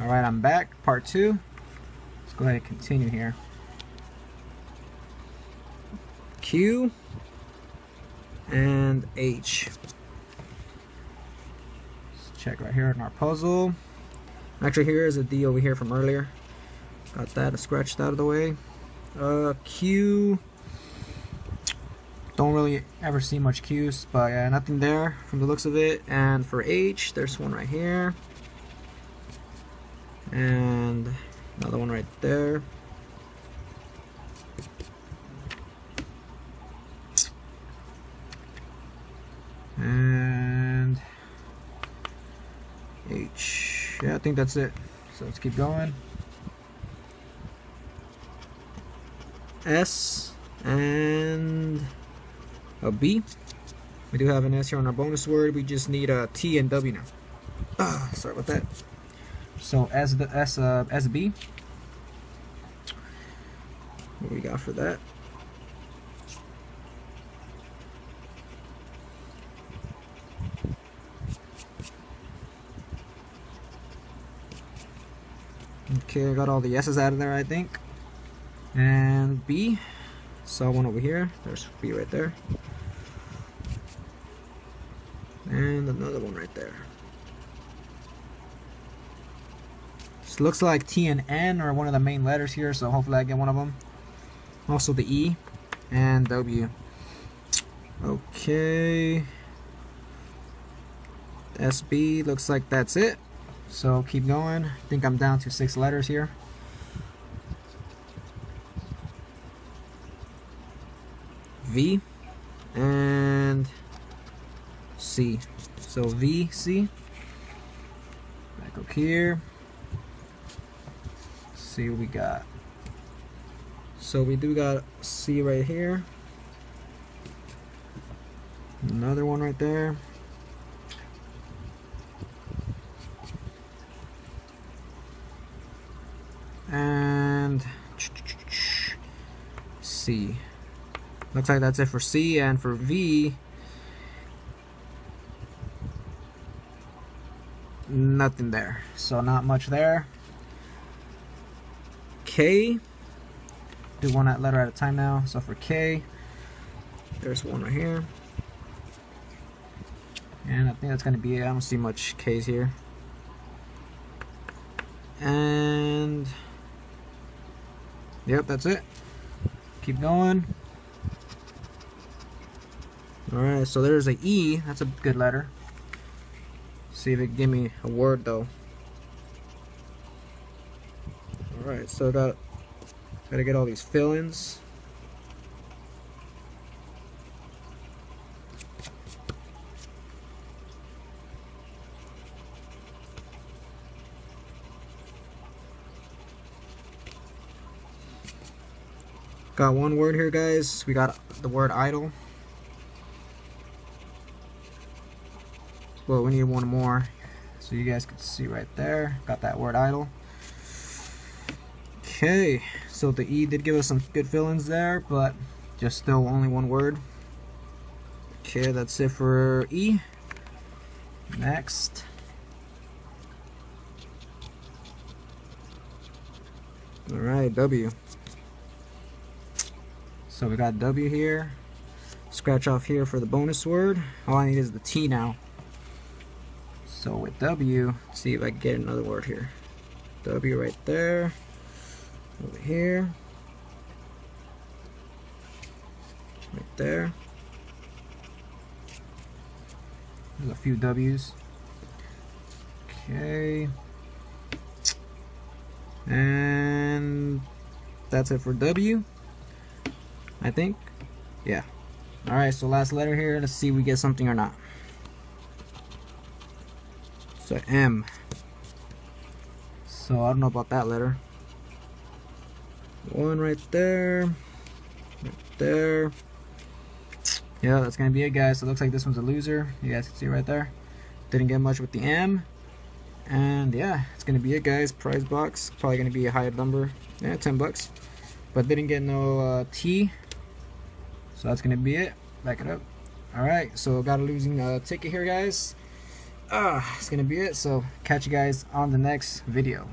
Alright, I'm back. Part two. Let's go ahead and continue here. Q and H. Let's check right here in our puzzle. Actually, here is a D over here from earlier. Got that scratched out of the way. Uh, Q. Don't really ever see much Q's, but yeah, nothing there from the looks of it. And for H, there's one right here. And another one right there. And H. Yeah, I think that's it. So let's keep going. S and a B. We do have an S here on our bonus word. We just need a T and W now. Ah, sorry about that. So as the S uh, as B. What we got for that? Okay, I got all the S's out of there, I think. And B, saw one over here. There's B right there. And another one right there. Looks like T and N are one of the main letters here, so hopefully I get one of them. Also the E and W. Okay. SB looks like that's it. So keep going. I think I'm down to six letters here. V and C. So V, C. Back up here. See what we got. So we do got C right here. Another one right there. and C. Looks like that's it for C and for V. Nothing there. So not much there. K. Do one letter at a time now. So for K, there's one right here. And I think that's going to be it. I don't see much K's here. And Yep, that's it. Keep going. Alright, so there's a E. That's a good letter. See if it give me a word though. Alright, so I got gotta get all these fill-ins. Got one word here, guys. We got the word idle. Well, we need one more. So you guys can see right there. Got that word idle. Okay, so the E did give us some good fill-ins there, but just still only one word. Okay, that's it for E. Next. Alright, W. So we got W here. Scratch off here for the bonus word. All I need is the T now. So with W, see if I can get another word here. W right there. Over here. Right there. There's a few W's. Okay. And that's it for W. I think. Yeah. Alright, so last letter here. Let's see if we get something or not. So M. So I don't know about that letter. One right there. Right there. Yeah, that's gonna be it guys. So it looks like this one's a loser. You guys can see right there. Didn't get much with the M. And yeah, it's gonna be it guys. Prize box. Probably gonna be a higher number. Yeah, 10 bucks. But didn't get no uh, T so that's gonna be it back it up all right so got a losing uh, ticket here guys uh, it's gonna be it. So catch you guys on the next video.